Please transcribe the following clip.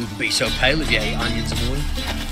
Wouldn't be so pale if you ate onions and oil.